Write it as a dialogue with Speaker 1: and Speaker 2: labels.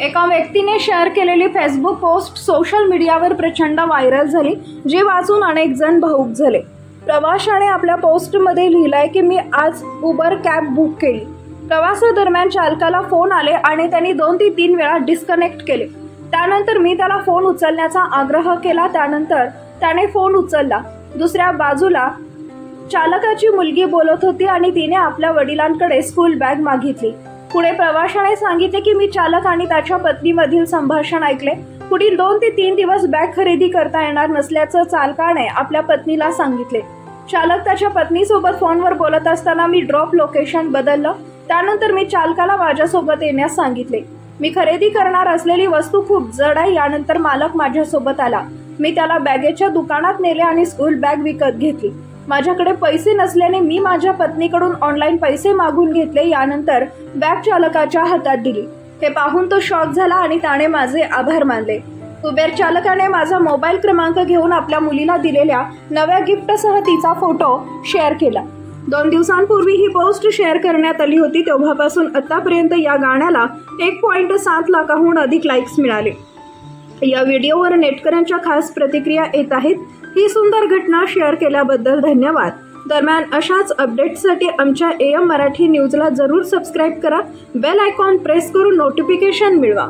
Speaker 1: एका व्यक्तीने शेअर केलेली फेसबुक पोस्ट सोशल मीडियावर प्रचंड व्हायरल झाली जी वाचून अनेक जण भाऊक झाले. प्रवाशाने आपल्या पोस्टमध्ये लिहिलंय की मी आज उबर कॅब बुक केली. प्रवासादरम्यान चालकाला फोन आले आणि त्यांनी दोन ते तीन वेळा डिस्कनेक्ट केले. त्यानंतर मी त्याला फोन उचलण्याचा आग्रह केला त्यानंतर त्याने फोन उचलला. दुसऱ्या बाजूला चालकाची मुलगी बोलत होती आणि तिने आपल्या वडिलांकडे स्कूल बॅग मागितली. पुढे प्रवाशाने सांगितले की मी चालक आणि त्याच्या पत्नीमधील संभाषण ऐकले. पुढील दोन ते तीन दिवस बॅग खरेदी करता येणार नसल्याचं चालकाने आपल्या पत्नीला सांगितले. चालक त्याच्या पत्नीसोबत फोनवर बोलत असताना मी ड्रॉप लोकेशन बदललं. त्यानंतर मी चालकाला माझ्यासोबत येण्यास सांगितले. मी खरेदी करणार असलेली वस्तू खूप जड आहे यानंतर मालक माझ्यासोबत आला. मी त्याला बॅगेच्या दुकानात नेले आणि स्कूल बॅग विकत घेतली. माझ्याकडे पैसे नसल्याने मी माझ्या पत्नीकडून ऑनलाईन पैसे मागून घेतले यानंतर बॅग चालकाच्या हातात दिली. हे पाहून तो शॉक झाला आणि त्याने माझे आभार मानले. उबेर चालकाने माझा मोबाईल क्रमांक घेऊन आपल्या मुलीला दिलेल्या नव्या गिफ्टसह तिचा फोटो शेअर केला. दोन दिवसांपूर्वी ही पोस्ट शेअर करण्यात आली होती. तेव्हापासून आतापर्यंत या गाण्याला एक पॉईंट सात लाखाहून अधिक लाईक्स मिळाले. या व्हिडिओवर नेटकऱ्यांच्या खास प्रतिक्रिया येत आहेत. ही सुंदर घटना शेअर केल्याबद्दल धन्यवाद. दरम्यान अशाच अपडेट्ससाठी आमच्या ए एम मराठी न्यूजला जरूर सबस्क्राईब करा. बेल आयकॉन प्रेस करून नोटिफिकेशन मिळवा.